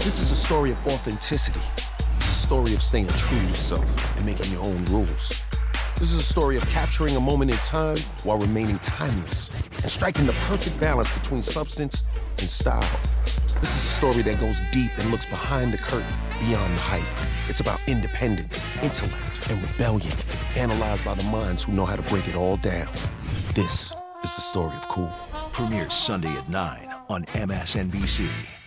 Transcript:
This is a story of authenticity. It's a story of staying true to yourself and making your own rules. This is a story of capturing a moment in time while remaining timeless and striking the perfect balance between substance and style. This is a story that goes deep and looks behind the curtain, beyond the hype. It's about independence, intellect, and rebellion, analyzed by the minds who know how to break it all down. This is the story of cool. Premieres Sunday at 9 on MSNBC.